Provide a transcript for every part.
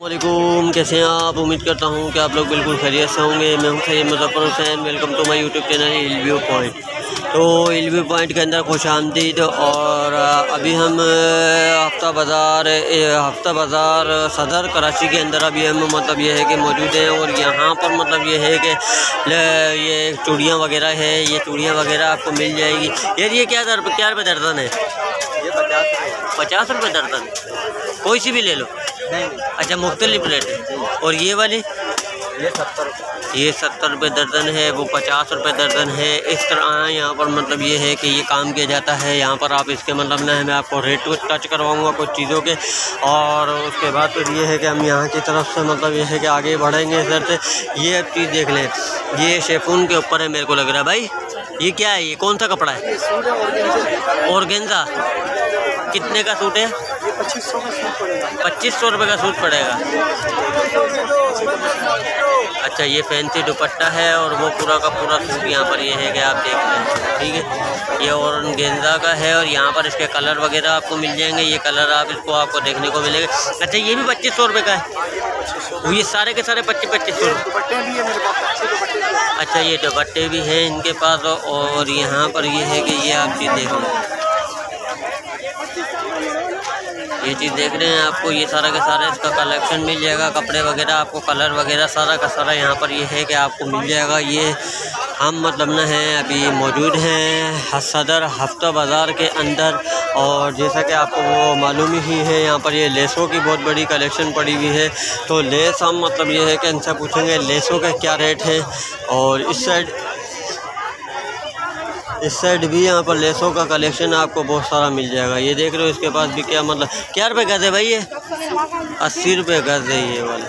वालेकुम कैसे हैं आप? उम्मीद करता हूँ कि आप लोग बिल्कुल खैरियत से होंगे। मैं हूँ Syed Muzaffar Hussain. Welcome to my YouTube channel hill view point तो इलव्यू पॉइंट के अंदर खुश आमदीद और अभी हम हफ़्ता बाज़ार हफ़्ता बाज़ार सदर कराची के अंदर अभी हम मतलब ये है कि मौजूद हैं और यहाँ पर मतलब ये है कि ये चूड़ियाँ वगैरह है। ये चूड़ियाँ वगैरह आपको मिल जाएगी। यार ये क्या दर क्या रुपये दर्जन है? ये पचास रुपये दर्जन? कोई सी भी ले लो। अच्छा मुख्तलिफ़ रेट और ये वाली? ये सत्तर ये सत्तर रुपये दर्जन है वो पचास रुपये दर्जन है। इस तरह यहाँ पर मतलब ये है कि ये काम किया जाता है। यहाँ पर आप इसके मतलब ना मैं आपको रेट टच करवाऊँगा कुछ चीज़ों के। और उसके बाद फिर ये है कि हम यहाँ की तरफ़ से मतलब ये है कि आगे बढ़ेंगे इधर से। ये अब चीज़ देख लें। ये शेफून के ऊपर है मेरे को लग रहा है भाई। ये क्या है? ये कौन सा कपड़ा है? और गेंजा? कितने का सूट है? पच्चीस सौ का सूट पड़ेगा पच्चीस सौ रुपये का सूट पड़ेगा। अच्छा ये फैंसी दुपट्टा है और वो पूरा का पूरा सूट यहाँ पर ये है कि आप देख रहे हैं। ठीक है? ये और गेंदा का है और यहाँ पर इसके कलर वगैरह आपको मिल जाएँगे। ये कलर आप इसको आपको देखने को मिलेगा। अच्छा ये भी पच्चीस सौ रुपये का है? ये सारे के सारे पच्चीस पच्चीस सौ है अच्छे हैं। ये दुपट्टे भी हैं इनके पास और यहाँ पर ये है कि ये आप चीज़ देख लो। ये चीज़ देख रहे हैं आपको, ये सारा का सारा इसका कलेक्शन मिल जाएगा, कपड़े वगैरह, आपको कलर वगैरह सारा का सारा यहाँ पर ये है कि आपको मिल जाएगा। ये हम मतलब ना हैं, अभी मौजूद हैं सदर हफ़्ता बाज़ार के अंदर और जैसा कि आपको वो मालूम ही है, यहाँ पर ये लेसों की बहुत बड़ी कलेक्शन पड़ी हुई है। तो लेस हम मतलब ये है कि इनसे पूछेंगे, लेसों के क्या रेट हैं? और इस साइड इस साइड भी यहाँ पर लेसों का कलेक्शन आपको बहुत सारा मिल जाएगा। ये देख रहे हो इसके पास भी क्या मतलब क्या रुपये गज है भाई ये? अस्सी रुपये गज है ये वाला।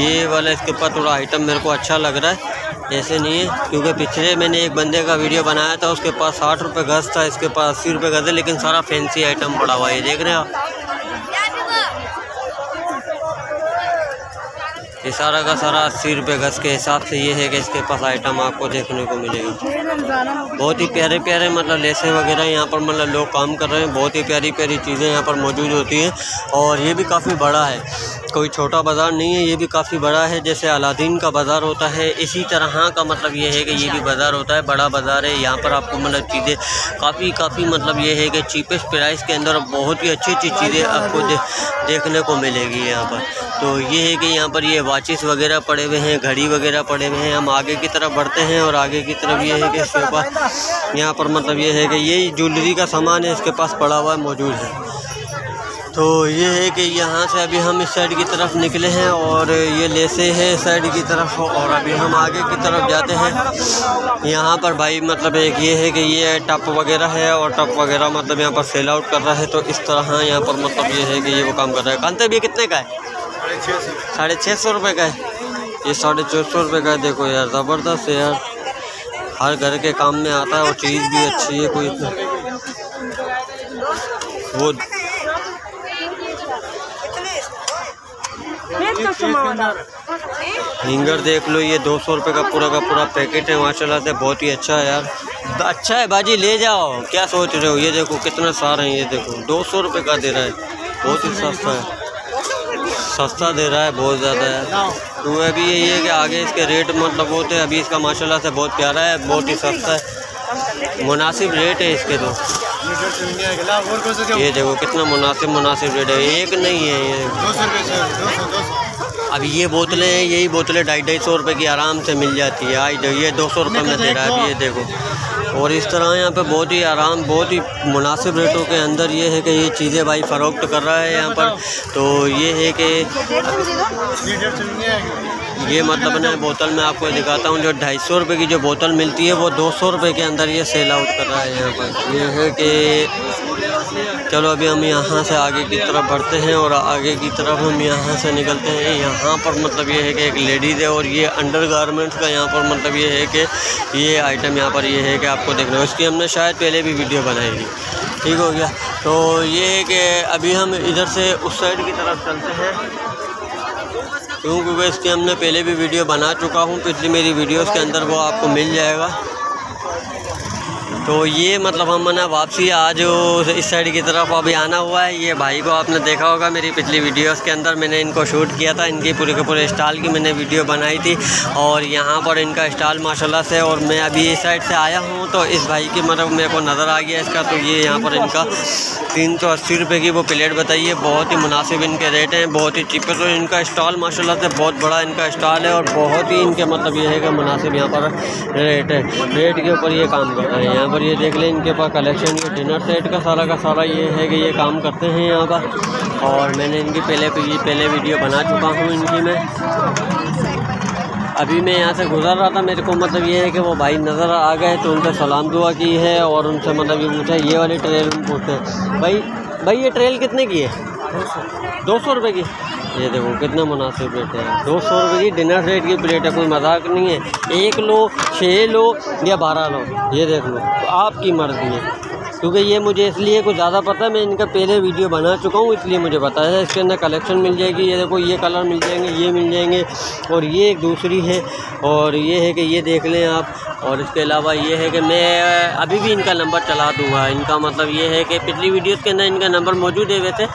ये वाला इसके पास थोड़ा आइटम मेरे को अच्छा लग रहा है। ऐसे नहीं है, क्योंकि पिछले मैंने एक बंदे का वीडियो बनाया था, उसके पास साठ रुपये गज था, इसके पास अस्सी रुपये गज है लेकिन सारा फैंसी आइटम पड़ा हुआ है। ये देख रहे हैं आप? ये सारा का सारा अस्सी रुपये गज के हिसाब से ये है कि इसके पास आइटम आपको देखने को मिलेगी। बहुत ही प्यारे प्यारे मतलब लेसें वगैरह यहाँ पर मतलब लोग काम कर रहे हैं। बहुत ही प्यारी प्यारी चीज़ें यहाँ पर मौजूद होती हैं और ये भी काफ़ी बड़ा है। कोई छोटा बाज़ार नहीं है ये भी काफ़ी बड़ा है जैसे अलादीन का बाज़ार होता है इसी तरह का मतलब ये है कि ये भी बाज़ार होता है बड़ा बाज़ार है यहाँ पर आपको मतलब चीज़ें काफ़ी काफ़ी मतलब ये है कि चीपेस्ट प्राइस के अंदर बहुत ही अच्छी अच्छी चीज़ें आपको दे, देखने को मिलेगी यहाँ पर। तो ये है कि यहाँ पर ये वाचिस वगैरह पड़े हुए हैं घड़ी वगैरह पड़े हुए हैं हम आगे की तरफ़ बढ़ते हैं और आगे की तरफ़ ये है कि इसके पास यहाँ पर मतलब ये है कि ये ज्वेलरी का सामान है इसके पास पड़ा हुआ मौजूद है। तो ये है कि यहाँ से अभी हम इस साइड की तरफ़ निकले हैं और ये लेसे है साइड की तरफ़ और अभी हम आगे की तरफ़ जाते हैं। यहाँ पर भाई मतलब एक ये है कि ये टप वगैरह है और टप वगैरह मतलब यहाँ पर सेल आउट कर रहा है तो इस तरह यहाँ पर मतलब ये है कि ये वो काम कर रहा है। कांते भी कितने का है? साढ़े छः सौ रुपये का है। ये साढ़े छः सौ रुपये का है। देखो यार, ज़बरदस्त है यार। हर घर के काम में आता है और चीज़ भी अच्छी है कोई। वो हिंगर देख लो ये दो सौ रुपये का पूरा का पूरा पैकेट है माशाल्लाह से बहुत ही अच्छा है यार। अच्छा है बाजी ले जाओ। क्या सोच रहे हो? ये देखो कितना सार है ये देखो। दो सौ रुपये का दे रहा है। बहुत ही सस्ता है। सस्ता दे रहा है बहुत ज़्यादा है। तो अभी यही है कि आगे इसके रेट मतलब होते हैं अभी इसका माशाल्लाह से बहुत प्यारा है बहुत ही सस्ता है। मुनासिब रेट है इसके तो। ये देखो कितना मुनासिब मुनासिब रेट है। एक नहीं है ये। अब ये बोतलें हैं यही बोतलें ढाई ढाई सौ रुपये की आराम से मिल जाती है। आज ये दो सौ रुपये में दे रहा है ये देखो। और इस तरह यहाँ पे बहुत ही आराम बहुत ही मुनासिब रेटों के अंदर ये है कि ये चीज़ें भाई फ़रोख्त कर रहा है यहाँ पर। तो ये है कि ये मतलब ना बोतल मैं आपको दिखाता हूँ जो ढाई सौ रुपये की जो बोतल मिलती है वो दो सौ रुपये के अंदर ये सेल आउट कर रहा है यहाँ पर। ये है कि चलो अभी हम यहाँ से आगे की तरफ़ बढ़ते हैं और आगे की तरफ़ हम यहाँ से निकलते हैं। यहाँ पर मतलब ये है कि एक लेडीज़ है और ये अंडर गारमेंट्स का यहाँ पर मतलब ये है कि ये आइटम यहाँ पर ये है कि आपको देखना है। इसकी हमने शायद पहले भी वीडियो बनाई थी। ठीक हो गया। तो ये है कि अभी हम इधर से उस साइड की तरफ़ चलते हैं। क्यों? क्योंकि इसकी हमने पहले भी वीडियो बना चुका हूँ पिछली मेरी वीडियोस के अंदर वो आपको मिल जाएगा। तो ये मतलब हम ना वापसी आज इस साइड की तरफ़ अभी आना हुआ है। ये भाई को आपने देखा होगा मेरी पिछली वीडियोस के अंदर मैंने इनको शूट किया था। इनकी पूरे के पूरे स्टाइल की मैंने वीडियो बनाई थी और यहाँ पर इनका स्टाइल माशाल्लाह से और मैं अभी इस साइड से आया हूँ तो इस भाई की मतलब मेरे को नज़र आ गया इसका। तो ये यहाँ पर इनका तीन सौ अस्सी रुपये की वो प्लेट बताइए। बहुत ही मुनासिब इनके रेट हैं, बहुत ही चीप तो इनका स्टॉल माशाल्लाह से बहुत बड़ा इनका स्टॉल है और बहुत ही इनके मतलब ये है कि मुनासिब यहाँ पर रेट है। रेट के ऊपर ये काम कर रहे हैं यहाँ पर। ये देख लें, इनके पास कलेक्शन ये डिनर सेट का सारा का सारा ये है कि ये काम करते हैं यहाँ पर और मैंने इनकी पहले पहले वीडियो बना चुका हूँ इनकी मैं। अभी मैं यहाँ से गुजर रहा था, मेरे को मतलब ये है कि वो भाई नज़र आ गए तो उनसे सलाम दुआ की है और उनसे मतलब ये पूछा, ये वाली ट्रेल पूछते हैं। भाई भाई ये ट्रेल कितने की है? दो सौ रुपये की। ये देखो कितने मुनासिब रेट है दो सौ रुपये की डिनर सेट की प्लेट है, कोई मज़ाक नहीं है। एक लो छः लो या बारह लो, ये देख लो। आपकी मर्ज़ी है। क्योंकि ये मुझे इसलिए कुछ ज़्यादा पता है, मैं इनका पहले वीडियो बना चुका हूँ, इसलिए मुझे पता है। इसके अंदर कलेक्शन मिल जाएगी, ये देखो, ये कलर मिल जाएँगे, ये मिल जाएँगे, और ये एक दूसरी है, और ये है कि ये देख लें आप, और इसके अलावा ये है कि मैं अभी भी इनका नंबर चला दूँगा। इनका मतलब ये है कि पिछली वीडियोज़ के अंदर इनका नंबर मौजूद है वैसे।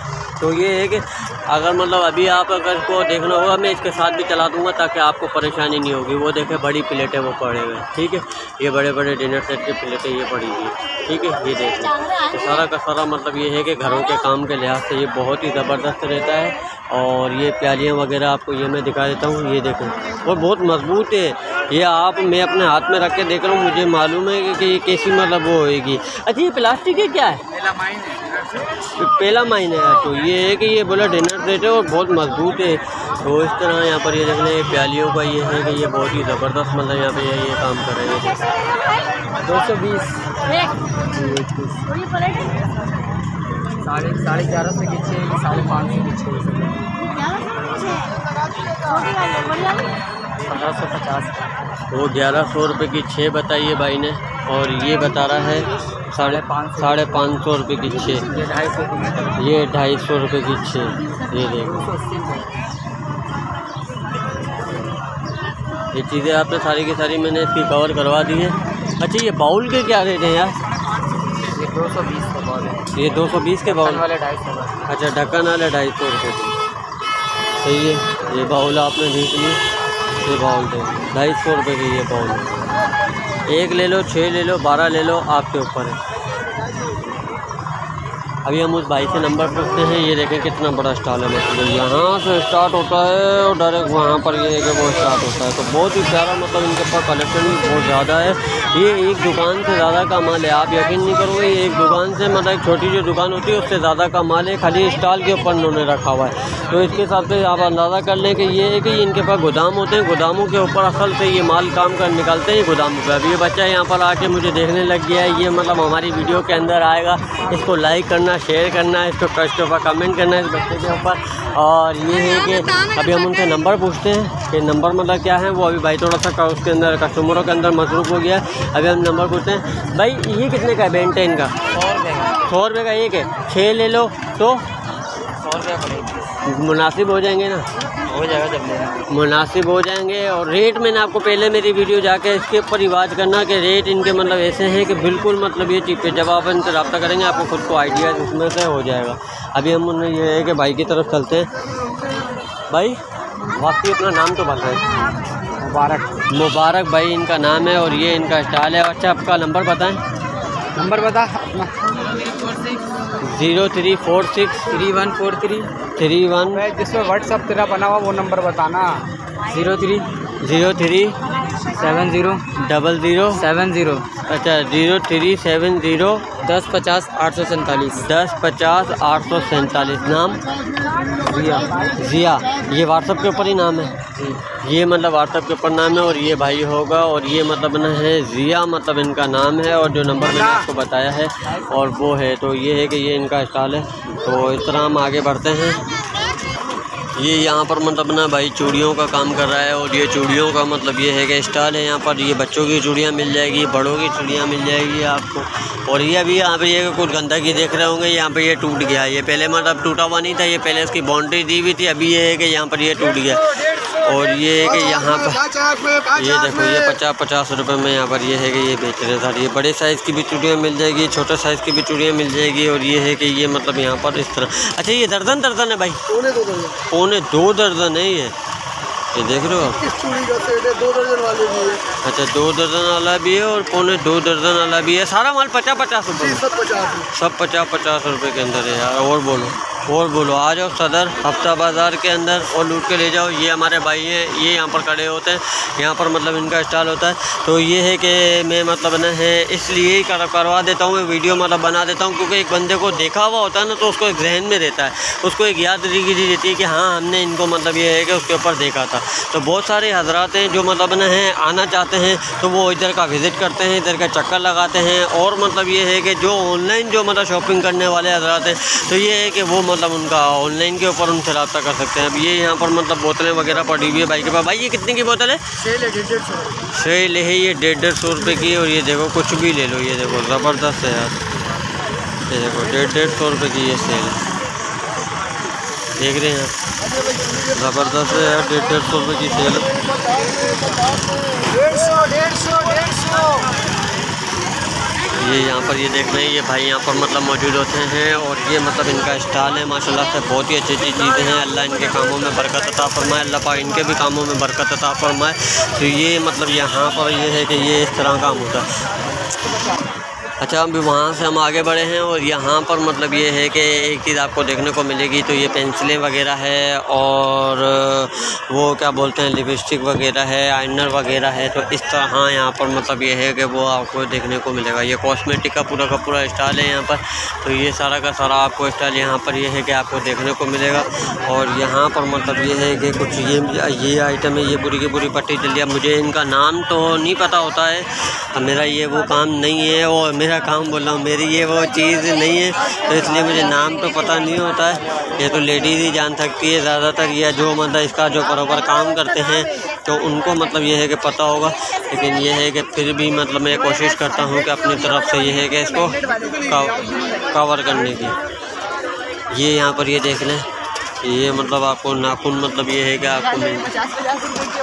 तो ये है कि अगर मतलब अभी आप अगर को देखना होगा, मैं इसके साथ भी चला दूँगा ताकि आपको परेशानी नहीं होगी। वो देखें बड़ी प्लेटें वो पड़े हुए ठीक है? ये बड़े बड़े डिनर सेट की प्लेटें ये पड़ी हुई ठीक है? ये देखें। तो सारा का सारा मतलब ये है कि घरों के काम के लिहाज से ये बहुत ही ज़बरदस्त रहता है और ये प्यालियाँ वगैरह आपको ये मैं दिखा देता हूँ, ये देखें। और बहुत मज़बूत है। ये आप, मैं अपने हाथ में रख के देख रहा हूँ, मुझे मालूम है कि ये कैसी मतलब वो होएगी। अच्छा ये प्लास्टिक है क्या? है। पहला माइन है तो ये है कि ये बोला डिनर सेट है और बहुत मज़बूत है। तो इस तरह यहाँ पर ये देख लें प्यालियों का ये है कि ये बहुत ही ज़बरदस्त मतलब यहाँ पे ये, काम कर रहे हैं। दो सौ बीस। साढ़े साढ़े ग्यारह सौ की छः साढ़े पाँच सौ की छः। पंद्रह सौ पचास। वो ग्यारह सौ रुपये की छः बताइए भाई ने और ये बता रहा है साढ़े पाँच साढ़े पाँच सौ रुपये की छः। ये ढाई सौ रुपये की छः। ये देखो। ये चीज़ें आपने सारी की सारी मैंने इसकी कवर करवा दी है। अच्छा ये बाउल के क्या रेट हैं यार? ये दो सौ बीस का बाउल है। ये दो सौ बीस के बाउल। वाले ढाई सौ अच्छा ढक्कन वाले ढाई सौ रुपये सही है ये बाउल आपने देख लिए ये बाउल दे। ढाई सौ रुपये की ये बाउल एक ले लो छः ले लो, बारह ले लो, आपके ऊपर है। अभी हम उस भाई से नंबर पूछते हैं, ये देखें कितना बड़ा स्टॉल है मतलब यहाँ से स्टार्ट होता है और डायरेक्ट वहाँ पर ये है वो स्टार्ट होता है। तो बहुत ही प्यारा मतलब इनके पास कलेक्शन भी बहुत ज़्यादा है। ये एक दुकान से ज़्यादा का माल है, आप यकीन नहीं करोगे, ये एक दुकान से मतलब एक छोटी जो दुकान होती है, उससे ज़्यादा का माल है, खाली स्टॉल के ऊपर उन्होंने रखा हुआ है। तो इसके हिसाब से आप अंदाज़ा कर लें कि ये है कि इनके पास गोदाम होते हैं, गोदामों के ऊपर असल से ये माल काम कर निकालते हैं गोदामों पर अभी ये बच्चा यहाँ पर आके मुझे देखने लग गया है, ये मतलब हमारी वीडियो के अंदर आएगा, इसको लाइक करना करना शेयर करना इसको के ऊपर कमेंट करना इस बच्चे के ऊपर। और ये है कि अभी हम उनसे नंबर पूछते हैं कि नंबर मतलब क्या है। वो अभी भाई थोड़ा सा उसके अंदर कस्टमरों के अंदर मसरूफ़ हो गया। है अभी हम नंबर पूछते हैं। भाई ये कितने का है? बेंटेन है इनका सौ रुपये का एक है। छः ले लो तो? मुनासिब हो जाएँगे ना। हो जाएगा जब मुनासिब हो जाएँगे और रेट मैंने आपको पहले मेरी वीडियो जाके इसके ऊपर रिवाज करना कि रेट इनके मतलब ऐसे हैं कि बिल्कुल मतलब ये चीज़ पे जब आप इनसे रब्ता करेंगे आपको खुद को आइडिया इसमें से हो जाएगा। अभी हम उन्हें ये है कि भाई की तरफ़ चलते हैं। भाई वाकई अपना नाम तो बताएँ मुबारक। मुबारक भाई इनका नाम है और ये इनका स्टाइल है। अच्छा आपका नंबर बताएँ। नंबर बता zero three four six three one four three three one जिसमें व्हाट्सअप तेरा बना हुआ वो नंबर बताना। Zero three zero three seven zero double zero seven zero अच्छा ज़ीरो थ्री सेवन ज़ीरो दस पचास आठ सौ सैंतालीस। दस पचास आठ सौ सैंतालीस। नाम? जिया। जिया। ये व्हाट्सअप के ऊपर ही नाम है? ये मतलब व्हाट्सअप के ऊपर नाम है और ये भाई होगा और ये मतलब ना है जिया मतलब इनका नाम है और जो नंबर मैंने आपको बताया है और वो है। तो ये है कि ये इनका स्टॉल है। तो इस तरह हम आगे बढ़ते हैं। ये यहाँ पर मतलब ना भाई चूड़ियों का काम कर रहा है और ये चूड़ियों का मतलब ये है कि स्टाइल है यहाँ पर। ये बच्चों की चूड़ियाँ मिल जाएगी बड़ों की चूड़ियाँ मिल जाएगी आपको। और ये अभी यहाँ पे ये कुछ गंदगी देख रहे होंगे यहाँ पे ये टूट गया। ये पहले मतलब टूटा हुआ नहीं था ये पहले इसकी बाउंड्री दी हुई थी अभी ये है कि यहाँ पर ये टूट गया। और ये है कि यहाँ पर ये देखो ये पचास पचास रुपये में यहाँ पर ये है कि ये बेच रहे हैं ये बड़े साइज़ की भी चूड़ियाँ मिल जाएगी छोटे साइज़ की भी चूड़ियाँ मिल जाएगी और ये है कि ये मतलब यहाँ पर इस तरह अच्छा ये दर्जन दर्जन है भाई। पौने दो दर्जन है। ये ये देख रहे हो आप? दो दर्जन वाले भी है। अच्छा दो दर्जन वाला भी है और पौने दो दर्जन वाला भी है। सारा माल पचास पचास रुपये सब पचास। सब पचास पचास रुपए के अंदर है यार और बोलो। और बोलो आ जाओ सदर हफ़्ता बाज़ार के अंदर और लूट के ले जाओ। ये हमारे भाई हैं ये यहाँ पर खड़े होते हैं। यहाँ पर मतलब इनका स्टॉल होता है। तो ये है कि मैं मतलब ना है इसलिए ही कर, करवा देता हूँ वीडियो मतलब बना देता हूँ क्योंकि एक बंदे को देखा हुआ होता है ना तो उसको एक जहन में रहता है। उसको एक याद की रहती है कि हाँ हमने इनको मतलब ये है कि उसके ऊपर देखा था। तो बहुत सारे हजरात हैं जो मतलब ना है आना चाहते हैं तो वो इधर का विज़िट करते हैं इधर का चक्कर लगाते हैं। और मतलब ये है कि जो ऑनलाइन जो मतलब शॉपिंग करने वाले हजरात हैं तो ये है कि वो मतलब उनका ऑनलाइन के ऊपर उनसे रब्ता कर सकते हैं। अब ये यहाँ पर मतलब बोतलें वगैरह पड़ी हुई है भाई के पास। भाई ये कितने की बोतल है? सेल है सेल है ये डेढ़ डेढ़ सौ रुपये की और ये देखो कुछ भी ले लो ये देखो ज़बरदस्त है यार। ये देखो डेढ़ डेढ़ सौ रुपये की ये सेल है। देख रहे हैं ज़बरदस्त है यार डेढ़ डेढ़ सौ रुपये की सेल ये यहाँ पर ये देख रहे हैं ये भाई यहाँ पर मतलब मौजूद होते हैं और ये मतलब इनका स्टाल है, माशाल्लाह से बहुत ही अच्छी अच्छी चीज़ें हैं। अल्लाह इनके कामों में बरकत अता फरमाए, अल्लाह पा इनके भी कामों में बरकत अता फरमाए। तो ये मतलब यहाँ पर ये है कि ये इस तरह काम होता है। अच्छा अभी वहाँ से हम आगे बढ़े हैं और यहाँ पर मतलब ये है कि एक चीज़ आपको देखने को मिलेगी तो ये पेंसिलें वगैरह है और वो क्या बोलते हैं, लिपस्टिक वगैरह है, आइनर वगैरह है तो इस तरह यहाँ पर मतलब ये है कि वो आपको देखने को मिलेगा। ये कॉस्मेटिक का पूरा का पूरा स्टाइल है यहाँ पर तो ये सारा का सारा आपको स्टाइल यहाँ पर ये है कि आपको देखने को मिलेगा। और यहाँ पर मतलब ये है कि कुछ ये ये आइटम है, ये बुरी की बुरी पट्टी जल्दी मुझे इनका नाम तो नहीं पता होता है, मेरा ये वो काम नहीं है और मेरा काम बोल रहा हूँ, मेरी ये वो चीज़ नहीं है तो इसलिए मुझे नाम तो पता नहीं होता है। ये तो लेडीज़ ही जान सकती है ज़्यादातर, या जो मतलब इसका जो बराबर काम करते हैं तो उनको मतलब ये है कि पता होगा। लेकिन ये है कि फिर भी मतलब मैं कोशिश करता हूँ कि अपनी तरफ़ से ये है कि इसको कवर करने की। ये यहाँ पर ये देख लें, ये मतलब आपको नाखून मतलब ये है कि आपको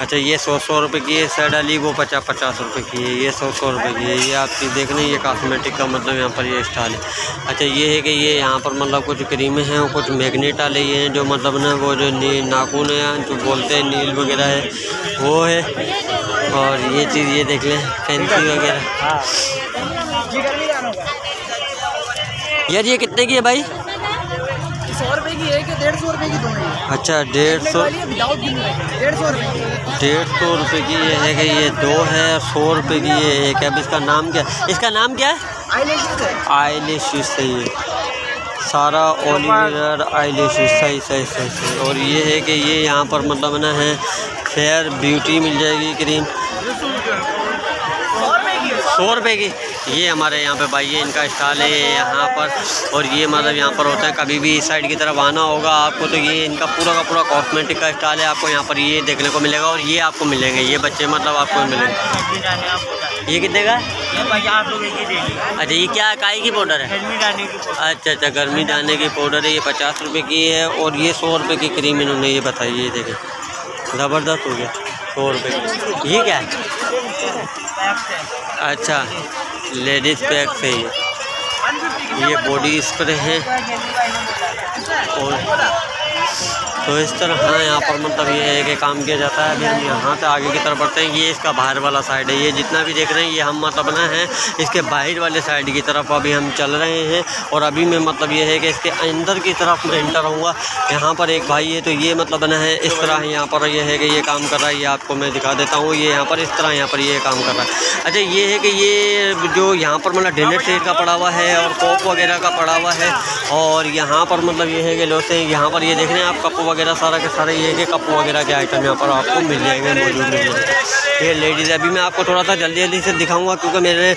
अच्छा ये सौ सौ रुपये की है साइड डाली वो पचास पचास रुपये की है, ये सौ सौ रुपये की है, ये आपकी देख लें ये कॉस्मेटिक का मतलब यहाँ पर ये स्टाइल है। अच्छा ये है कि ये यहाँ पर मतलब कुछ क्रीमें हैं और कुछ मैगनेट वाले ये हैं जो मतलब ना वो जो नाखून है, जो बोलते हैं, नील वगैरह है, वो है। और ये चीज़, ये देख लें फैंसी वगैरह। यार, ये कितने की है भाई? सौ रुपये की है कि डेढ़ सौ रुपये की दोनों? अच्छा डेढ़ सौ डेढ़ सौ रुपये की ये है कि ये दो है सौ रुपये की ये एक है। अब इसका नाम क्या इसका नाम क्या है? आईलिश सही है। सारा ओलिवर आईलिश सही सही सही सही। और ये है कि ये यहाँ पर मतलब ना है फेयर ब्यूटी मिल जाएगी क्रीम सौ रुपये की। ये हमारे यहाँ पे भाई ये इनका स्टॉल है यहाँ पर। और ये मतलब यहाँ पर होता है कभी भी इस साइड की तरफ़ आना होगा आपको तो ये इनका पूरा का पूरा कॉस्मेटिक का स्टॉल है। आपको यहाँ पर ये देखने को मिलेगा और ये आपको मिलेंगे। ये बच्चे मतलब आपको मिलेंगे। ये कितने का अच्छा ये क्या काई की पाउडर है? अच्छा अच्छा गर्मी डालने की पाउडर है। ये पचास रुपये की है और ये सौ रुपये की क्रीम इन्होंने ये बताई ये देखें। ज़बरदस्त हो गया सौ रुपये की। ये क्या है। अच्छा। लेडीज़ पैक से ये बॉडी स्प्रे है और तो इस तरह हाँ यहाँ पर मतलब ये है कि काम किया जाता है। अभी हम यहाँ से आगे की तरफ़ बढ़ते हैं। ये इसका बाहर वाला साइड है। ये जितना भी देख रहे हैं, ये हम मतलब ना है। इसके बाहर वाले साइड की तरफ़ अभी हम चल रहे हैं। और अभी मैं मतलब ये है कि इसके अंदर की तरफ़ मैं इंटर होऊँगा यहाँ पर एक भाई है तो ये मतलब ना है। इस तरह यहाँ पर यह है कि ये काम कर रहा है। ये आपको मैं दिखा देता हूँ। ये यहाँ पर इस तरह यहाँ पर ये काम कर रहा है। अच्छा ये है कि ये जो यहाँ पर मतलब डिनर सेट का पड़ा हुआ है और कॉप वगैरह का पड़ा हुआ है। और यहाँ पर मतलब ये है कि लोग यहाँ पर ये देख रहे हैं। आप कप वगैरह सारा के सारे ये कि कप वगैरह के आइटम यहाँ पर आपको मिल जाएँगे, मौजूद मिल जाएँगे। ये लेडीज़ अभी मैं आपको थोड़ा सा जल्दी जल्दी से दिखाऊँगा क्योंकि मेरे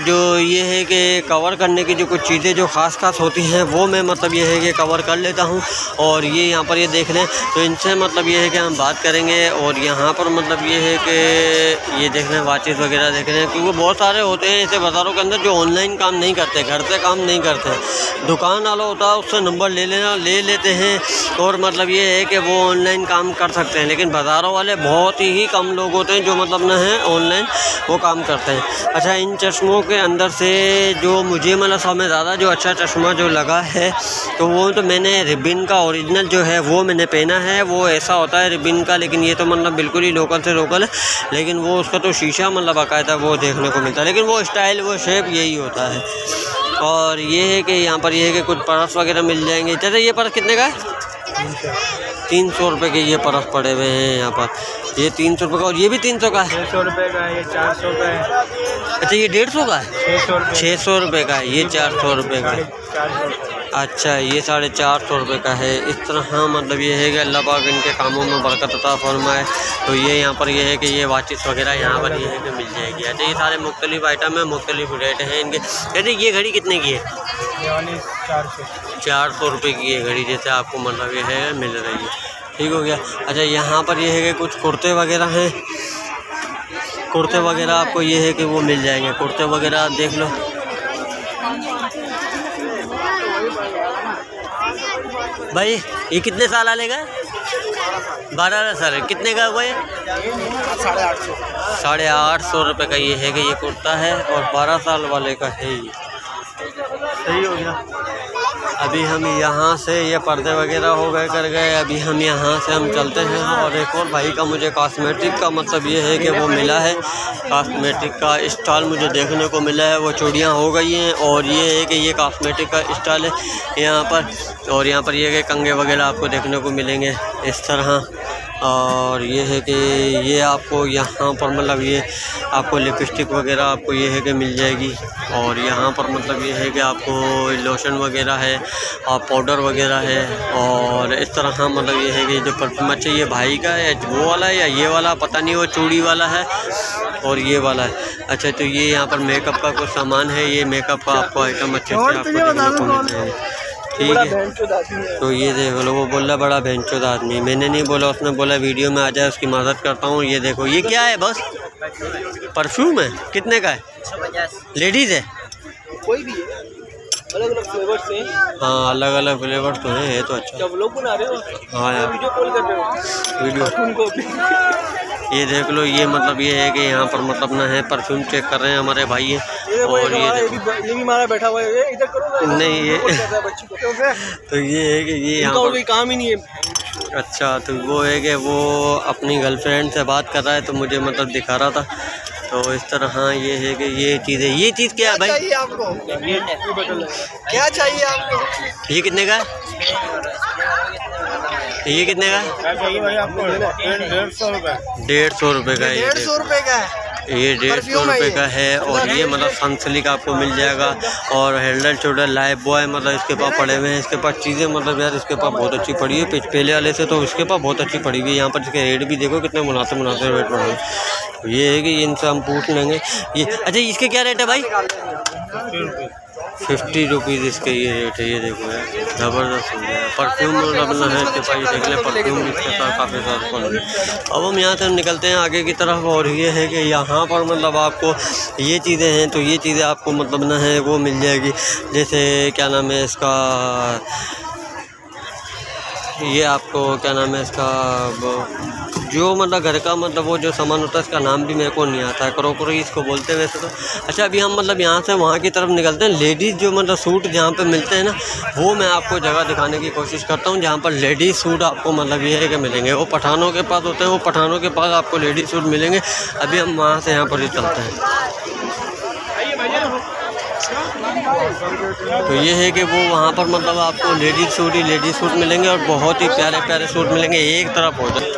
जो ये है कि कवर करने की जो कुछ चीज़ें जो ख़ास खास होती हैं, वो मैं मतलब ये है कि कवर कर लेता हूँ। और ये यहाँ पर ये देख लें तो इनसे मतलब ये है कि हम बात करेंगे और यहाँ पर मतलब ये है कि ये देख लें वाचेस वगैरह देख रहे हैं क्योंकि बहुत सारे होते हैं ऐसे बाज़ारों के अंदर जो ऑनलाइन काम नहीं करते, घर से काम नहीं करते। दुकान वाला होता है, उससे नंबर ले लेना, ले लेते हैं और मतलब ये है कि वो ऑनलाइन काम कर सकते हैं, लेकिन बाज़ारों वाले बहुत ही कम लोग होते हैं जो मतलब ना है ऑनलाइन वो काम करते हैं। अच्छा इन चश्मों के अंदर से जो मुझे मतलब सब में ज़्यादा जो अच्छा चश्मा जो लगा है तो वो तो मैंने रिबिन का ओरिजिनल जो है वो मैंने पहना है, वो ऐसा होता है रिबिन का, लेकिन ये तो मतलब बिल्कुल ही लोकल से लोकल है, लेकिन वो उसका तो शीशा मतलब बाकायदा वो देखने को मिलता है, लेकिन वो स्टाइल वो शेप यही होता है। और ये है कि यहाँ पर ये है कि कुछ पर्स वगैरह मिल जाएँगे। जैसे ये पर्स कितने का है? तीन सौ रुपये के ये परस पड़े हुए हैं यहाँ पर। ये तीन सौ रुपये का और ये भी तीन सौ का है? छः सौ रुपये का ये चार सौ का है। अच्छा ये डेढ़ सौ का है? छः सौ रुपये का है ये चार सौ रुपये का है। अच्छा ये साढ़े चार सौ रुपये का है। इस तरह हाँ मतलब ये है कि अल्लाह पाक इनके कामों में बरकत अता फरमाए। तो ये यहाँ पर ये है कि ये वाचिस वगैरह यहाँ पर ये है कि मिल जाएगी। अच्छा ये सारे मुख्तलिफ़ आइटम हैं मुख्तलिफ़ रेट हैं इनके। जैसे ये घड़ी कितने की है? चार सौ। चार सौ रुपये की ये घड़ी जैसे आपको मतलब ये है मिल रही है। ठीक हो गया। अच्छा यहाँ पर ये है कि कुछ कुर्ते वगैरह हैं। कुर्ते वगैरह आपको ये है कि वो मिल जाएँगे। कुर्ते वगैरह आप देख लो। भाई, ये कितने साल लेगा बारह साल कितने का हुआ ये? साढ़े आठ सौ साढ़े आठ सौ रुपये का ये है कि ये कुर्ता है और बारह साल वाले का है ये। सही हो गया। अभी हम यहाँ से ये पर्दे वगैरह हो गए कर गए, अभी हम यहाँ से हम चलते हैं। और एक और भाई का मुझे कॉस्मेटिक का मतलब ये है कि वो मिला है। कॉस्मेटिक का स्टॉल मुझे देखने को मिला है, वो चूड़ियाँ हो गई हैं और ये है कि ये कॉस्मेटिक का स्टॉल है यहाँ पर। और यहाँ पर ये कि कंगे वगैरह आपको देखने को मिलेंगे। इस तरह। और ये है कि ये आपको यहाँ पर मतलब ये आपको लिपस्टिक वगैरह आपको ये है कि मिल जाएगी। और यहाँ पर मतलब ये है कि आपको लोशन वगैरह है और पाउडर वगैरह है और इस तरह हाँ मतलब ये है कि जो परफ्यूम अच्छा ये भाई का है वो वाला है या ये वाला? पता नहीं वो चूड़ी वाला है और ये वाला है। अच्छा तो ये यहाँ पर मेकअप का कुछ सामान है ये मेकअप का आपको आइटम अच्छे से आपको देखने को मिलते हैं। ठीक है। तो ये देख लो वो बोला रहा बड़ा भेंचोद आदमी मैंने नहीं बोला उसने बोला वीडियो में आ जाए उसकी मदद करता हूँ। ये देखो ये क्या है बस? परफ्यूम है? कितने का है? लेडीज़ है? कोई भी है। अलग अलग फ्लेवर से हाँ अलग अलग फ्लेवर तो है ये तो अच्छा। जब लोग बना रहे हो हाँ यार। वीडियो कॉल कर रहे हो। वीडियो। उनको ये देख लो ये मतलब ये है कि यहाँ पर मतलब ना है परफ्यूम चेक कर रहे हैं हमारे भाई हैं और ये ये भी हमारा बैठा हुआ है। इधर करो ना, नहीं, ये- है तो ये है कि ये यहाँ कोई काम ही नहीं है। अच्छा तो वो है कि वो अपनी गर्लफ्रेंड से बात कर रहा है तो मुझे मतलब दिखा रहा था। तो इस तरह हाँ ये है कि ये चीज़ है ये चीज़ क्या है भाई? चाहिए आपको? क्या चाहिए आपको? ये कितने का है? ये कितने का है? क्या चाहिए भाई आपको डेढ़ सौ रुपये डेढ़ सौ रुपये का डेढ़ सौ रुपये रुपए का है। ये डेढ़ सौ रुपये का है और ये मतलब सनसिल्क आपको मिल जाएगा और हेल्डर शोल्डर लाइफ बॉय मतलब इसके पास पड़े हुए हैं। इसके पास चीज़ें मतलब यार इसके पास बहुत अच्छी पड़ी है। पहले वाले से तो इसके पास बहुत अच्छी पड़ी हुई है। यहाँ पर इसके रेट भी देखो कितने मुनासिब मुनासिब रेट पड़े हैं। ये है कि इनसे हम पूछ लेंगे। ये अच्छा इसके क्या रेट है भाई? फिफ्टी रुपीज़ इसके ये रेट है, ये देखो यार, ज़बरदस्त हो गया परफ्यूम मतलब है कि भाई देख लें परफ्यूम इसके साथ काफ़ी पड़ है अब हम यहाँ से निकलते हैं आगे की तरफ़, और ये है कि यहाँ पर मतलब आपको ये चीज़ें हैं तो ये चीज़ें आपको मतलब ना है, वो मिल जाएगी। जैसे क्या नाम है इसका ये आपको क्या नाम है इसका जो मतलब घर का मतलब वो जो सामान होता है, इसका नाम भी मेरे को नहीं आता है, क्रोकरी इसको बोलते हैं वैसे तो। अच्छा अभी हम मतलब यहाँ से वहाँ की तरफ़ निकलते हैं। लेडीज़ जो मतलब सूट जहाँ पे मिलते हैं ना, वो मैं आपको जगह दिखाने की कोशिश करता हूँ, जहाँ पर लेडीज़ सूट आपको मतलब ये है कि मिलेंगे। वो पठानों के पास होते हैं, वो पठानों के पास आपको लेडीज़ सूट मिलेंगे। अभी हम वहाँ से यहाँ पर ही चलते हैं। तो ये है कि वो वहाँ पर मतलब आपको लेडीज़ सूट ही लेडीज़ सूट मिलेंगे और बहुत ही प्यारे प्यारे सूट मिलेंगे एक तरफ़ हो जाए।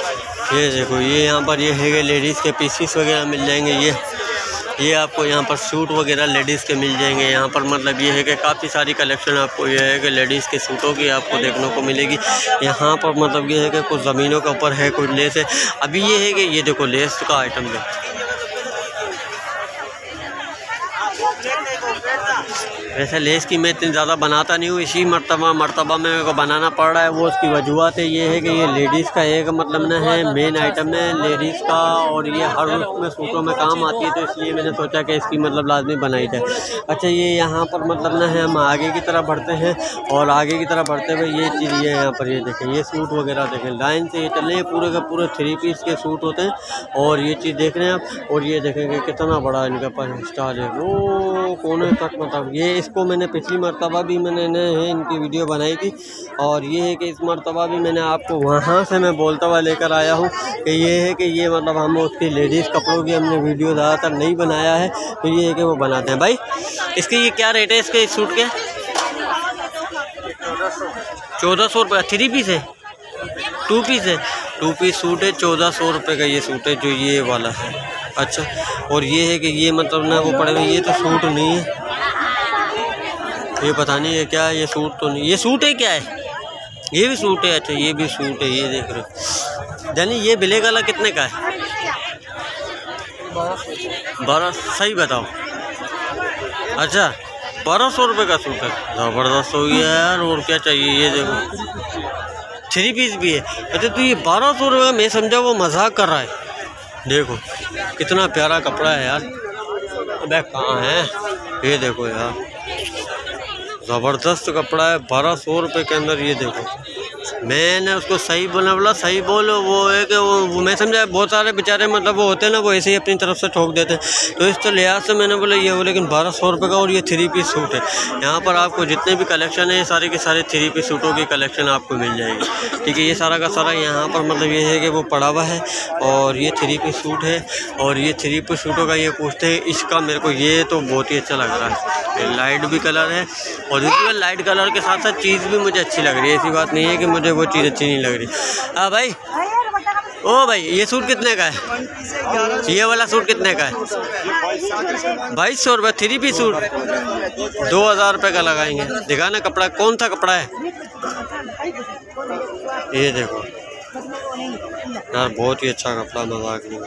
ये देखो, ये यहाँ पर ये है कि लेडीज़ के पीसीस वगैरह मिल जाएँगे, ये ये आपको यहाँ पर सूट वगैरह लेडीज़ के मिल जाएँगे। यहाँ पर मतलब ये है कि काफ़ी सारी कलेक्शन आपको ये है कि लेडीज़ के सूटों की आपको देखने को मिलेगी। यहाँ पर मतलब ये है कि कुछ ज़मीनों के ऊपर है कुछ लेस है। अभी ये है कि ये देखो, लेस का आइटम है। वैसे लेस की मैं इतनी ज़्यादा बनाता नहीं हूँ। इसी मरतबा मरतबा में मेरे को बनाना पड़ रहा है। वो उसकी वजूहत है, ये है कि ये लेडीज़ का एक मतलब ना है मेन आइटम है लेडीज़ का और ये हर उसमें सूटों में काम आती है तो इसलिए मैंने सोचा कि इसकी मतलब लाजमी बनाई जाए। अच्छा ये यहाँ पर मतलब ना है, हम आगे की तरफ़ बढ़ते हैं और आगे की तरफ़ बढ़ते हुए ये चीज़, ये यहाँ पर ये देखें, ये सूट वगैरह देखें, लाइन से ये चल पूरे के पूरे थ्री पीस के सूट होते हैं और ये चीज़ देख रहे हैं आप और ये देखेंगे कितना बड़ा इनका स्टार है। वो कोने तक मतलब ये इसको मैंने पिछली मरतबा भी मैंने इनकी वीडियो बनाई थी और ये है कि इस मरतबा भी मैंने आपको वहाँ से मैं बोलता हुआ लेकर आया हूँ कि ये है कि ये मतलब हम उसकी लेडीज़ कपड़ों की हमने वीडियो ज़्यादातर नहीं बनाया है तो ये है कि वो बनाते हैं। भाई, इसके ये क्या रेट है इसके इस सूट के? चौदह सौ रुपये। थ्री पीस है? टू पीस है? टू पीस सूट है, चौदह सौ रुपये का ये सूट है, जो ये वाला है। अच्छा और ये है कि ये मतलब ना वो पड़े हुए, ये तो सूट नहीं है। ये पता नहीं है क्या है, ये सूट तो नहीं, ये सूट है क्या है? ये भी सूट है अच्छा ये भी सूट है, ये देख रहे हो। जानी ये ब्लैक वाला कितने का है? बारह, सही बताओ। अच्छा बारह सौ रुपये का सूट है। ज़बरदस्त हो गया यार, और क्या चाहिए, ये देखो। थ्री पीस भी है। अच्छा तो ये बारह सौ रुपये मैं समझा वो मज़ाक कर रहा है। देखो, कितना प्यारा कपड़ा है यार। अबे कहाँ है? ये देखो यार। ज़बरदस्त कपड़ा है बारह सौ रुपये के अंदर ये देखो। मैंने उसको सही बोलना बोला, सही बोलो, वो है कि वो मैं समझा बहुत सारे बेचारे मतलब वो होते हैं ना, वो ऐसे ही अपनी तरफ़ से ठोक देते हैं। तो इस तो लिहाज से मैंने बोला, ये वो लेकिन बारह सौ रुपये का और ये थ्री पीस सूट है। यहाँ पर आपको जितने भी कलेक्शन है सारे के सारे थ्री पीस सूटों की कलेक्शन आपको मिल जाएगी। ठीक है, ये सारा का सारा यहाँ पर मतलब ये है कि वो पड़ा हुआ है और ये थ्री पीस सूट है और ये थ्री पीस सूटों का ये पूछते हैं, इसका मेरे को ये तो बहुत ही अच्छा लग रहा है। लाइट भी कलर है और दूसरी लाइट कलर के साथ साथ चीज़ भी मुझे अच्छी लग रही है। ऐसी बात नहीं है कि मुझे वो चीज़ अच्छी नहीं लग रही। हाँ भाई। ओ भाई, ये सूट कितने का है? ये वाला सूट कितने का है? बाईस सौ रुपये थ्री पी सूट। दो हज़ार रुपये का लगाएँगे। दिखाना कपड़ा, कौन सा कपड़ा है? ये देखो। यार बहुत ही अच्छा कपड़ा मज़ाक नहीं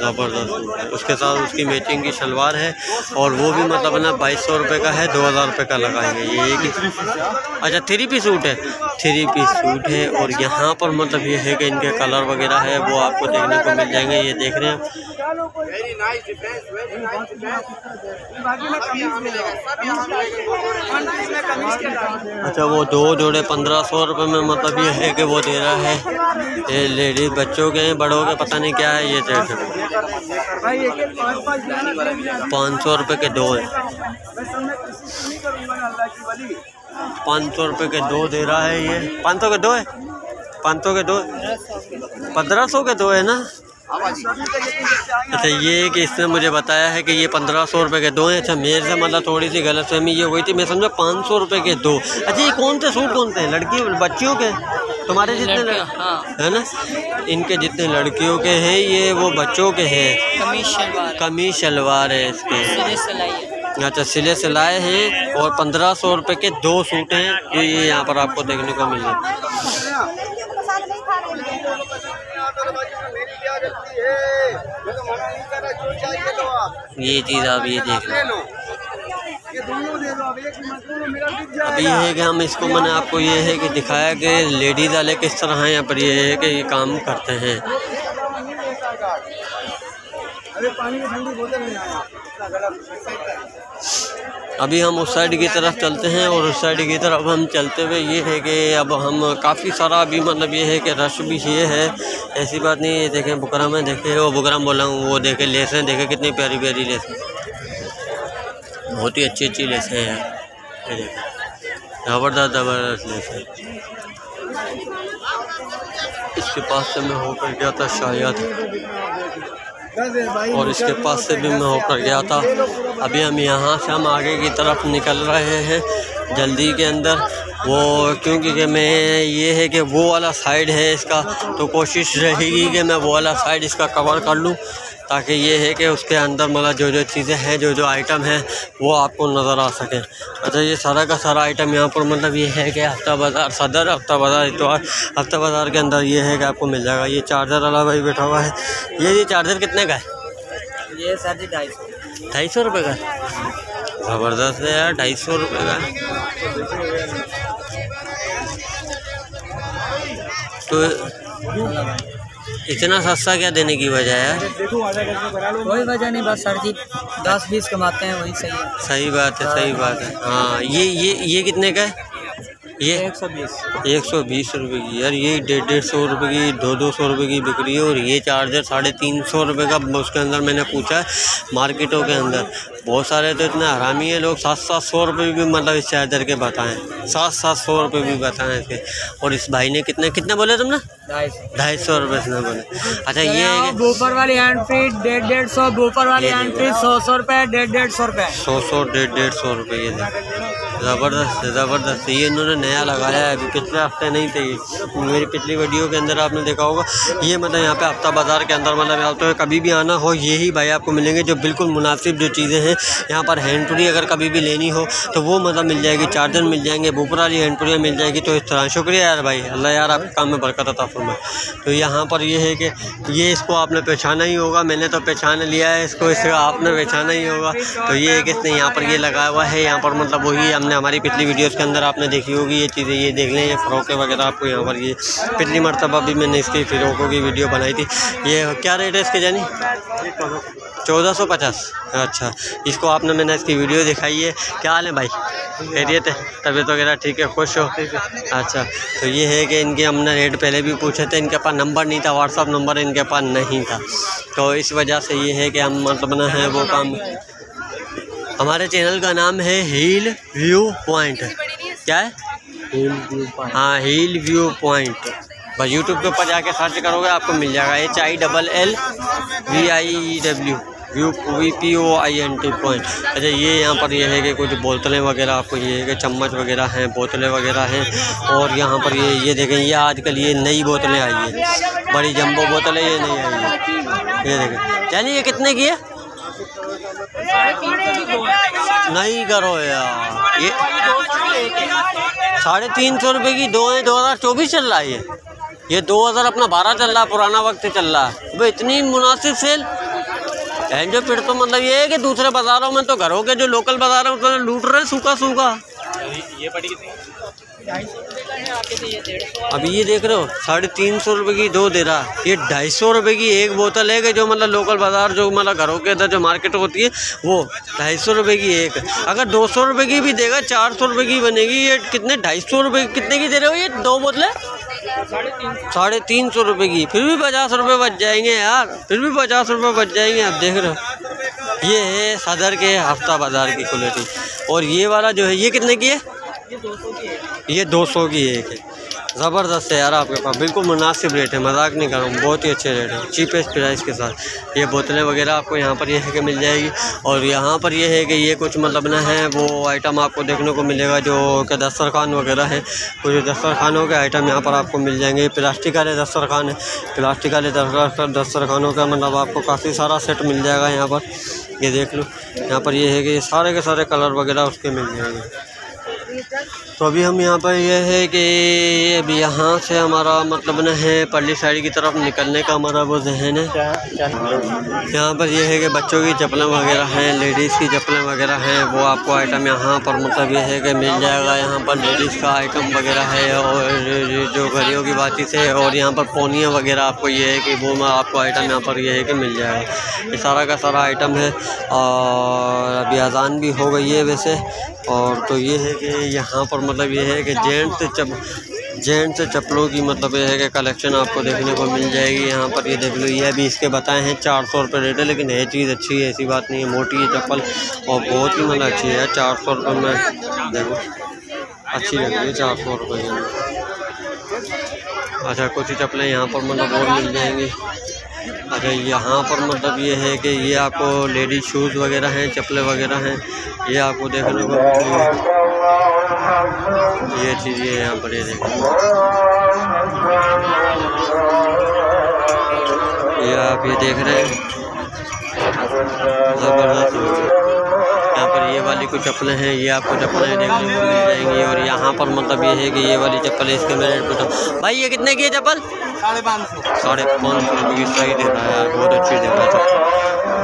ज़बरदस्त है। उसके साथ उसकी मैचिंग की शलवार है और वो भी मतलब ना बाईस सौ रुपये का है दो हज़ार रुपये का लगाएँगे। ये एक अच्छा थ्री पीस सूट है। थ्री पीस सूट है और यहाँ पर मतलब ये है कि इनके कलर वगैरह है वो आपको देखने को मिल जाएँगे। ये देख रहे हैं। अच्छा वो दो जोड़े पंद्रह सौ रुपये में मतलब ये है कि वो दे रहा है। ये लेडीज़ बच्चों के हैं बड़ों के पता नहीं क्या है ये डेढ़ पाँच सौ रुपये के दो हैं। पाँच सौ रुपये के दो दे रहा है ये। पाँच सौ के दो है? पाँच सौ के दो? पंद्रह सौ के दो है ना? अच्छा ये कि इसने मुझे बताया है कि ये पंद्रह सौ रुपये के दो हैं। अच्छा मेरे से मतलब थोड़ी सी गलत फहमी ये हुई थी। मैं समझा पाँच सौ रुपये के दो। अच्छा ये कौन से सूट कौन से हैं लड़की बच्चियों के? तुम्हारे जितने हाँ। है ना? इनके जितने लड़कियों के हैं ये वो बच्चों के हैं। कमीज शलवार कमीज शलवार है इसके। अच्छा सिले सिलाए हैं और पंद्रह सौ रुपये के दो सूट हैं ये ये यहाँ पर आपको देखने को मिल रहे ये चीज़ आप ये देख लो अभी ये है कि हम इसको मैंने आपको ये है कि दिखाया कि लेडीज़ वाले किस तरह हैं यहाँ पर ये है कि ये काम करते हैं। अभी हम उस साइड की तरफ़ चलते हैं और उस साइड की तरफ़ हम चलते हुए ये है कि अब हम काफ़ी सारा अभी मतलब ये है कि रश भी ये है ऐसी बात नहीं है देखें बुकरम है, देखें वो बुकरम बोला हूँ, वो देखे लेसें देखें कितनी प्यारी प्यारी लेसें बहुत ही अच्छी अच्छी लेसें हैं ये देखें। ज़बरदस्त ज़बरदस्त है। इसके पास से मैं होकर गया था शायद, और इसके पास से भी मैं होकर गया था। अभी हम यहाँ से हम आगे की तरफ़ निकल रहे हैं। जल्दी के अंदर। वो क्योंकि कि मैं ये है कि वो वाला साइड है इसका तो कोशिश रहेगी कि मैं वो वाला साइड इसका कवर कर लूँ ताकि ये है कि उसके अंदर मतलब जो जो चीज़ें हैं जो जो आइटम हैं वो आपको नज़र आ सकें। अच्छा ये सारा का सारा आइटम यहाँ पर मतलब ये है कि हफ़्ता बाज़ार सदर हफ़्ता बाज़ार इतवार हफ़्ता बाज़ार के अंदर ये है कि आपको मिल जाएगा। ये चार्जर वाला भाई बैठा हुआ है। ये ये चार्जर कितने का है? ये सर जी ढाई सौ। ढाई सौ रुपये का? ज़बरदस्त है यार ढाई सौ रुपये का। तो इतना सस्ता क्या देने की वजह है? कोई वजह नहीं बस सर जी दस बीस कमाते हैं वही सही है। सही बात है सही बात है। हाँ ये ये ये कितने का है? ये एक सौ बीस। एक सौ बीस रुपये की यार ये डेढ़ डेढ़ सौ रुपये की दो दो सौ रुपये की बिक्री है और ये चार्जर साढ़े तीन सौ रुपये का उसके अंदर मैंने पूछा है मार्केटों के अंदर। बहुत सारे तो इतने हरामी हैं लोग सात सात सौ रुपये भी मतलब इस चार्जर के बताएँ। सात सात सौ रुपये भी बताएँ इसके। और इस भाई ने कितने कितने बोले तुमने? ढाई सौ रुपये इसने बोले। अच्छा ये है वाली हैंड फ्री डेढ़ डेढ़ सौ बूफर वाली हैंड फ्री सौ सौ रुपये डेढ़ डेढ़ सौ रुपये सौ सौ डेढ़ डेढ़ सौ रुपये ये ज़बरदस्त है ज़बरदस्त ये इन्होंने नया लगाया है अभी पिछले हफ़्ते नहीं थे मेरी पिछली वीडियो के अंदर आपने देखा होगा। ये मतलब यहाँ पे हफ़्ता बाज़ार के अंदर मतलब आप तो कभी भी आना हो यही भाई आपको मिलेंगे जो बिल्कुल मुनासिब जो चीज़ें हैं। यहाँ पर हैंड फ्री अगर कभी भी लेनी हो तो वो मतलब मिल जाएगी, चार्जर मिल जाएँगे बुपर वाली हैंड फ्री मिल जाएगी। तो इस तरह, शुक्रिया यार भाई, अल्लाह यार आपके काम में बरकत अता फरमाए। तो यहाँ पर ये है कि ये इसको आपने पहचाना ही होगा, मैंने तो पहचान लिया है इसको इसका आपने पहचाना ही होगा। तो ये है कि इसने यहाँ पर ये लगाया हुआ है, यहाँ पर मतलब वही हमने, हमारी पिछली वीडियोज़ के अंदर आपने देखी होगी, ये चीज़ें ये देख लें, ये फ़्रॉकें वगैरह आपको यहाँ पर ये पिछली मरतबा भी मैंने इसकी फ़्रॉकों की वीडियो बनाई थी। ये क्या रेट है इसके, जानी? चौदह सौ पचास। अच्छा इसको आपने मैंने इसकी वीडियो दिखाई है। क्या हाल है भाई? खैरियत है? तबीयत वगैरह ठीक है? खुश हो? अच्छा तो ये है कि इनके हमने रेट पहले भी पूछे थे इनके पास नंबर नहीं था व्हाट्सअप नंबर इनके पास नहीं था। तो इस वजह से ये है कि हम मतलब ना है वो काम। हमारे चैनल का नाम है हील व्यू पॉइंट क्या है? हाँ हील व्यू पॉइंट बस यूट्यूब के ऊपर जाके सर्च करोगे आपको मिल जाएगा। H I double L V I W view V P O I N T point अच्छा ये यहाँ पर ये है कि कुछ बोतलें वगैरह, आपको ये है कि चम्मच वगैरह हैं, बोतलें वगैरह हैं, और यहाँ पर ये ये देखें, ये आजकल ये नई बोतलें आई हैं। बड़ी जंबो बोतलें ये नहीं आई हैं। ये देखें। यानी ये कितने की है? नहीं करो यार। ये साढ़े तीन सौ रुपये की दो है दो हज़ार चौबीस चल रहा है ये। ये दो हज़ार अपना बारह चल रहा है, पुराना वक्त चल रहा है। भाई, इतनी मुनासिब सेल जो फिर तो मतलब ये है कि दूसरे बाज़ारों में तो घरों के जो लोकल बाज़ार है उसमें लूट रहे सूखा सूखा। ये पड़ी ये देख रहे हो, साढ़े तीन सौ रुपये की दो दे रहा ये ढाई सौ रुपये की एक बोतल है कि जो मतलब लोकल बाज़ार, जो मतलब घरों के अंदर जो मार्केट होती है, वो ढाई सौ रुपये की एक। अगर दो सौ रुपये की भी देगा, चार सौ रुपये की बनेगी, ये कितने, ढाई सौ रुपये कितने की दे रहे हो ये? दो बोतलें? साढ़े तीन सौ रुपये की। फिर भी पचास रुपये बच जाएँगे यार। फिर भी पचास रुपये बच जाएँगे, आप देख रहे हो। ये है सदर के हफ़्ता बाज़ार की क्वालिटी और ये वाला जो है, ये कितने की है? ये दो सौ की है। एक है। ज़बरदस्त है यार आपके पास। बिल्कुल मुनासिब रेट है, मज़ाक नहीं कर रहा हूँ बहुत ही अच्छे रेट है चीपेस्ट प्राइस के साथ। ये बोतलें वगैरह आपको यहाँ पर ये है कि मिल जाएगी। और यहाँ पर ये है कि ये कुछ मतलब ना है, वो आइटम आपको देखने को मिलेगा जो कि दस्तरखान वगैरह है। कुछ दस्तरखानों के आइटम यहाँ पर आपको मिल जाएँगे। प्लास्टिक वाले दस्तरखान है। प्लास्टिक वाले दस्तरखानों का मतलब आपको काफ़ी सारा सेट मिल जाएगा यहाँ पर। ये देख लो। यहाँ पर ये है कि सारे के सारे कलर वगैरह उसके मिल जाएँगे। तो अभी हम यहाँ पर यह है कि अभी यहाँ से हमारा मतलब न है पल्ली साइड की तरफ़ निकलने का हमारा वो जहन है। यहाँ पर यह है कि बच्चों की चप्पलें वगैरह हैं लेडीज़ की चप्पलें वगैरह हैं वो आपको आइटम यहाँ पर मतलब ये है कि मिल जाएगा। यहाँ पर लेडीज़ का आइटम वगैरह है और जो घड़ियों की बातचीत है और यहाँ पर पोनियाँ वगैरह आपको ये है कि वो आपको आइटम यहाँ पर यह है कि मिल जाएगा। ये सारा का सारा आइटम है और अभी अजान भी हो गई है वैसे। और तो ये है कि यहाँ पर मतलब ये है कि जेंट्स चप, जेंट्स चप्पलों की मतलब ये है कि कलेक्शन आपको देखने को मिल जाएगी। यहाँ पर ये देख लो, ये अभी इसके बताए हैं, चार सौ रुपये रेट है, लेकिन ये चीज़ अच्छी है, ऐसी बात नहीं है। मोटी है चप्पल, और बहुत ही मतलब अच्छी है। चार सौ रुपये में, देखो, अच्छी लग रही है, चार सौ रुपये अच्छा कुछ ही चप्पलें यहाँ पर मतलब और मिल जाएँगी। अच्छा यहाँ पर मतलब ये है कि ये आपको लेडीज़ शूज़ वगैरह हैं, चप्पलें वगैरह हैं, ये आपको देखने को ये चीज़ ये यहाँ पर ये देखें। ये आप ये देख रहे हैं? ज़बरदस्त यहाँ पर ये वाली कुछ चप्पलें हैं ये आपको चप्पलें देखने को मिल जाएँगी और यहाँ पर मतलब ये है कि ये वाली चप्पल है इसके मेरे पूछा भाई ये कितने की है चप्पल? साढ़े पाँच सौ। साढ़े पाँच सौ रुपये की सही दे रहा है यार बहुत अच्छी दे रहा है।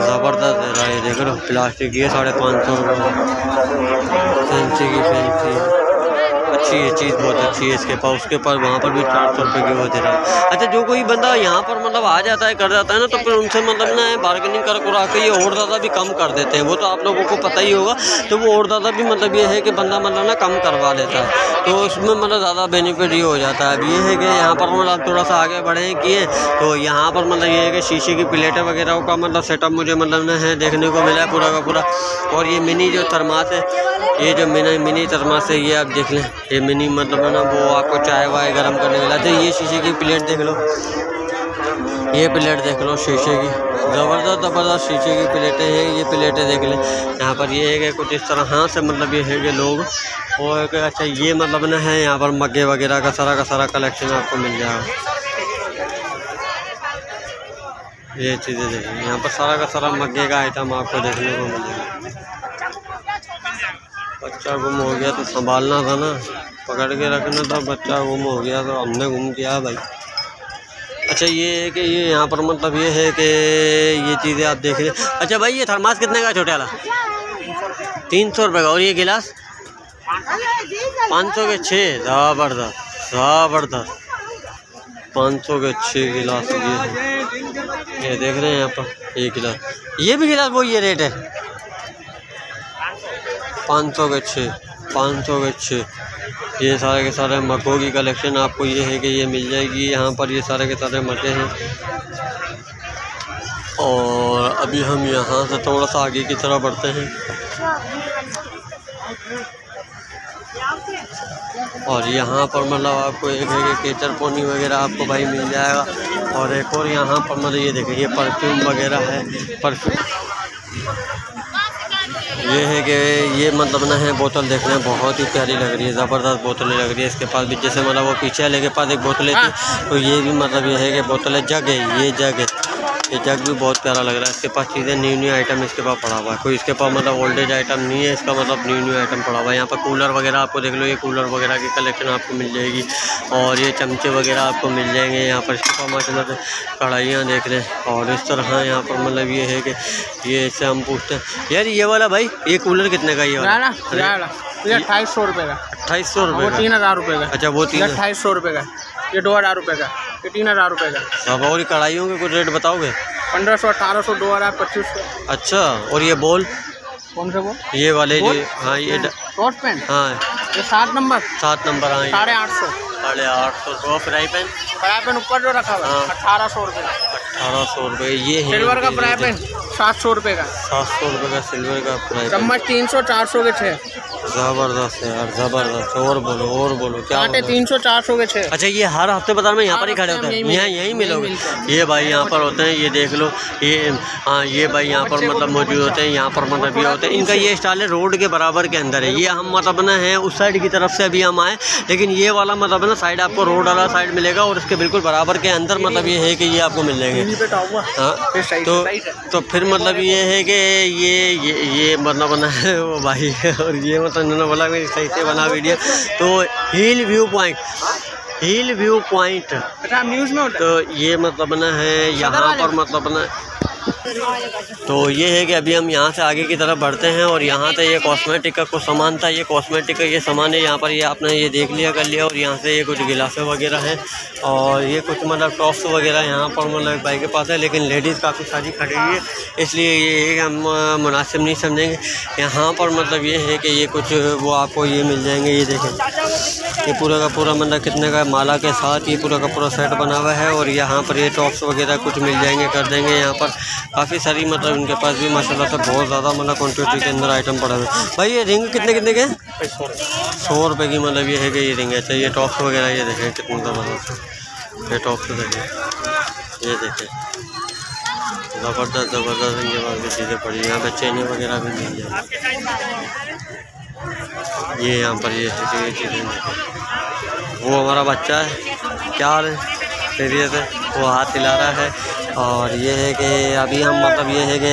ज़बरदस्त दे रहा है ये देख लो, प्लास्टिक है साढ़े पाँच सौ फैंसी की, फैंसी। अच्छी है, चीज़ बहुत अच्छी है इसके पास। उसके पास वहाँ पर भी चार सौ रुपये की वो दे रहा है। अच्छा जो कोई बंदा यहाँ पर मतलब आ जाता है, कर जाता है ना तो फिर उनसे मतलब ना बार्गेनिंग कर करा के ये और ज़्यादा भी कम कर देते हैं। वो तो आप लोगों को पता ही होगा। तो वो और ज़्यादा भी मतलब ये है कि बंदा मतलब ना कम करवा लेता है। तो उसमें मतलब ज़्यादा बेनिफिट ये हो जाता है। अब ये है कि यहाँ पर मतलब थोड़ा सा आगे बढ़े किए तो यहाँ पर मतलब ये है कि शीशे की प्लेटें वगैरह का मतलब सेटअप मुझे मतलब ना है देखने को मिला है पूरा का पूरा। और ये मिनी जो थर्मास है ये जो मिनी मिनी थर्मास है ये आप देख लें, ये मिनी मतलब ना, वो आपको चाय वाय गर्म करने के अच्छा ये शीशे की प्लेट देख लो। ये प्लेट देख लो शीशे की। ज़बरदस्त ज़बरदस्त शीशे की प्लेटें हैं, ये प्लेटें देख लें। यहाँ पर ये है कि कुछ इस तरह हाँ से मतलब ये है कि लोग। और अच्छा ये मतलब ना है, यहाँ पर मग्गे वगैरह का सारा का सारा कलेक्शन आपको मिल जाएगा। ये चीज़ें देखें यहाँ पर सारा का सारा मग्गे का आइटम आपको देखने को मिलेगा। बच्चा गुम हो गया तो संभालना था ना। पकड़ के रखना था, बच्चा गुम हो गया तो हमने गुम किया भाई। अच्छा ये है कि ये यहाँ पर मतलब ये है कि ये चीज़ें आप देख रहे अच्छा भाई, ये थर्मास कितने का छोटे वाला? तीन सौ रुपये का। और ये गिलास? पाँच सौ के छः, ज़बरदस्त ज़बरदस्त। पाँच सौ के छः गिलास ये। ये देख रहे हैं यहाँ पर, ये गिलास। ये भी गिलास वो ये रेट है। पाँच सौ के छः, पाँच सौ के छः। ये सारे के सारे मकों की कलेक्शन आपको ये है कि ये मिल जाएगी। यहाँ पर ये सारे के सारे मके हैं। और अभी हम यहाँ से थोड़ा सा आगे की तरफ़ बढ़ते हैं। और यहाँ पर मतलब आपको एक है कि केचर पोनी वगैरह आपको भाई मिल जाएगा। और एक और यहाँ पर मतलब ये देखें ये परफ्यूम वगैरह है। परफ्यूम ये है कि ये मतलब ना है बोतल देख रहे हैं बहुत ही प्यारी लग रही है ज़बरदस्त बोतलें लग रही है। इसके पास भी जैसे मतलब वो पीछे वाले के पास एक बोतलें थी तो ये भी मतलब ये है कि बोतलें जग है ये जग है। ये जग भी बहुत प्यारा लग रहा है। इसके पास चीज़ें न्यू न्यू आइटम इसके पास पड़ा हुआ है। कोई इसके पास मतलब ओल्डेज आइटम नहीं है इसका मतलब न्यू न्यू आइटम पड़ा हुआ है। यहाँ पर कूलर वगैरह आपको देख लो ये कूलर वगैरह की कलेक्शन आपको मिल जाएगी। और ये चमचे वगैरह आपको मिल जाएँगे यहाँ पर। इसके पास से कढ़ाइयाँ देख लें और इस तरह यहाँ पर मतलब ये है कि ये इससे हम पूछते हैं यार ये वाला भाई ये कूलर कितने का ये वाला? अट्ठाईस सौ रुपये का। अट्ठाईस सौ रुपये तीन हज़ार रुपये का। अच्छा वो तीन अट्ठाईस सौ रुपये का। ये दो हज़ार रुपये का ये तीन हज़ार रुपये का अब और ये कढ़ाइयों के कुछ रेट बताओगे? पंद्रह सौ अठारह सौ दो हज़ार पच्चीस सौ। अच्छा और ये बॉल? कौन से वो ये वाले बॉल? हाँ ये शॉर्ट पेन हाँ। ये सात नंबर? सात नंबर हाँ साढ़े आठ सौ। साढ़े आठ सौ। रुपये फ्राई पैन फ्राई पेन ऊपर जो रखा हुआ हाँ। अठारह सौ रुपये का। अठारह सौ रुपये ये सिल्वर का फ्राई। पेन सात सौ रुपये का। सात सौ रुपये का सिल्वर का फ्राई चम्मच तीन सौ चार सौ के छः ज़बरदस्त है यार ज़बरदस्त और बोलो और बोलो क्या? तीन सौ चार सौ के छः अच्छा ये हर हफ़्ते बाज़ार में यहाँ पर ही खड़े होते हैं? यहाँ यहीं मिलोगे? ये भाई यहाँ पर होते हैं ये देख लो ये हाँ ये भाई यहाँ पर मतलब मौजूद होते हैं यहाँ पर मतलब ये होते हैं। इनका ये स्टाइल है रोड के बराबर के अंदर है। ये हम मतलब ना है उस साइड की तरफ़ से अभी हम आए लेकिन ये वाला मतलब ना साइड आपको रोड वाला साइड मिलेगा और इसके बिल्कुल बराबर के अंदर मतलब ये है कि ये आपको मिल जाएँगे। हाँ तो तो फिर मतलब ये है कि ये ये ये मतलब ना है वो भाई और ये मतलब इन्होंने बोला मेरी सही से बना वीडियो। तो hill view point hill view point. अच्छा तो ये मतलब ना है यहाँ पर मतलब ना तो ये है कि अभी हम यहाँ से आगे की तरफ़ बढ़ते हैं और यहाँ से ये कॉस्मेटिक का कुछ सामान था, ये कॉस्मेटिक का ये सामान है, यहाँ पर ये आपने ये देख लिया, कर लिया और यहाँ से ये कुछ गिलासें वगैरह हैं और ये कुछ मतलब टॉप्स वगैरह यहाँ पर मतलब भाई के पास है, लेकिन लेडीज़ काफ़ी सारी खड़ी हुई है, इसलिए ये हम मुनासिब नहीं समझेंगे। यहाँ पर मतलब ये है कि ये कुछ वो आपको ये मिल जाएँगे, ये देखें। ये पूरा का पूरा मतलब कितने का माला के साथ ये पूरा का पूरा सेट बना हुआ है और यहाँ पर ये टॉप्स वगैरह कुछ मिल जाएँगे, कर देंगे यहाँ पर। काफ़ी सारी मतलब इनके पास भी माशाल्लाह से बहुत ज़्यादा मतलब क्वान्टिटी के अंदर आइटम पड़े हुए। हैं भाई, ये रिंग कितने कितने के सौ रुपये की मतलब ये है कि ये रिंग है। अच्छा ये टॉप्स वगैरह, ये देखें कितने ज़बरदस्त है। ये टॉप्स देखें। ये देखें। ज़बरदस्त ज़बरदस्त इनके पास भी चीज़ें पड़ी यहाँ पे चेनें वगैरह भी मिल जाए ये यहाँ पर ये चीज़ें वो हमारा बच्चा है। क्या हाल है? वो हाथ हिला रहा है। और ये है कि अभी हम मतलब ये है कि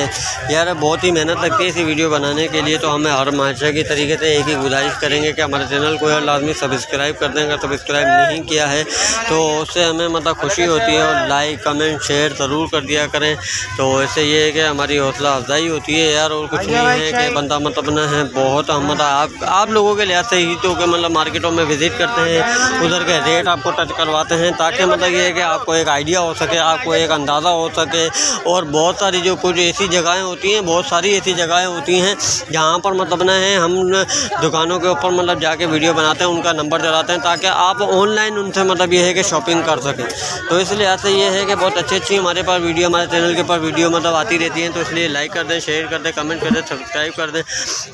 यार, बहुत ही मेहनत लगती है इसी वीडियो बनाने के लिए तो हमें हर माशा की तरीके से एक ही गुजारिश करेंगे कि हमारे चैनल को यार लाजमी सब्सक्राइब कर दें। अगर सब्सक्राइब नहीं किया है तो उससे हमें मतलब खुशी होती है और लाइक कमेंट शेयर ज़रूर कर दिया करें। तो ऐसे ये है कि हमारी हौसला अफजाई होती है यार, और कुछ नहीं है कि बंदा मतलब ना है, बहुत हम मतलब आप आप लोगों के लिहाज से ही तो कि मतलब मार्केटों में विज़िट करते हैं, उधर के रेट आपको टच करवाते हैं, ताकि मतलब ये है कि आपको एक आइडिया हो सके, आपको एक अंदाज़ा हो सके, और बहुत सारी जो कुछ ऐसी जगहें होती हैं, बहुत सारी ऐसी जगहें होती हैं, जहाँ पर मतलब ना है, हम दुकानों के ऊपर मतलब जाके वीडियो बनाते हैं, उनका नंबर डलाते हैं, ताकि आप ऑनलाइन उनसे मतलब ये है कि शॉपिंग कर सकें। तो इस लिहाज से ये है कि बहुत अच्छी अच्छी हमारे पास वीडियो, हमारे चैनल के ऊपर वीडियो मतलब आती रहती हैं तो इसलिए लाइक कर दें शेयर कर दें कमेंट कर दें सब्सक्राइब कर दें।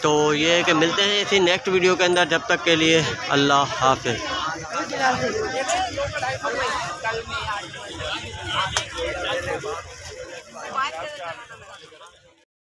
तो ये है कि मिलते हैं इसी नेक्स्ट वीडियो के अंदर, जब तक के लिए अल्लाह हाफिज़।